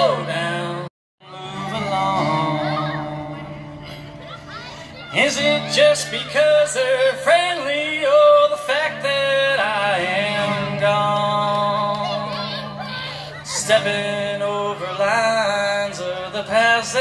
lowdown. Move along. Is it just because they're friendly or the fact that I am gone? Stepping over lines of the paths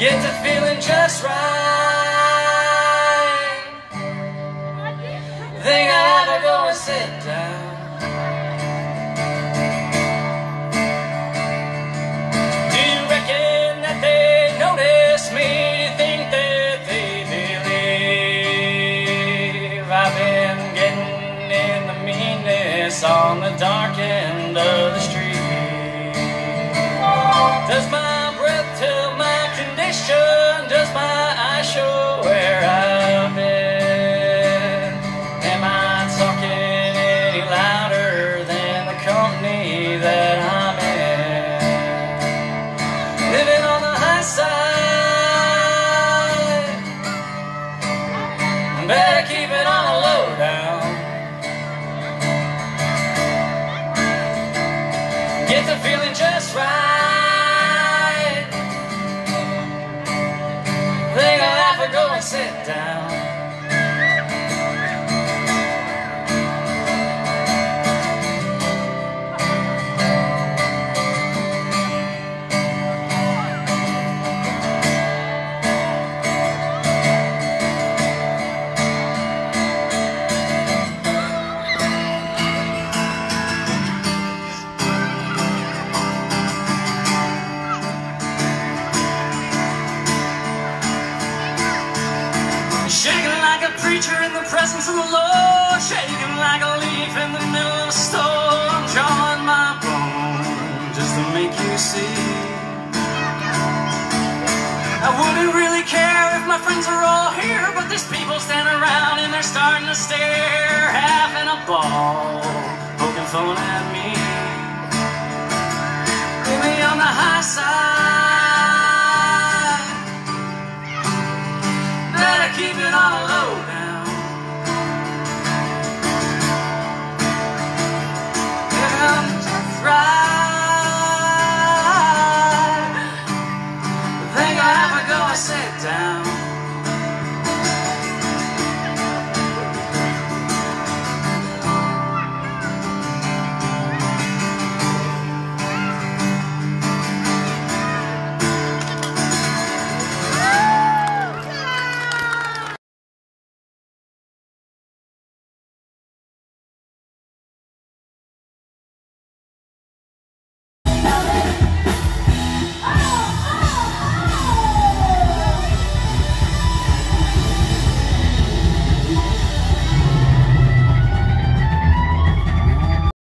Get to feeling just right. Think I ought to go and sit down. Do you reckon that they notice me? Think that they believe I've been getting in the on the dark end of the street? Does my sit down. Preacher in the presence of the Lord. Shaking like a leaf in the middle of a storm. Drawing my bone just to make you see. I wouldn't really care if my friends are all here, but there's people standing around and they're starting to stare, having a ball, poking fun at me. keep it all low now.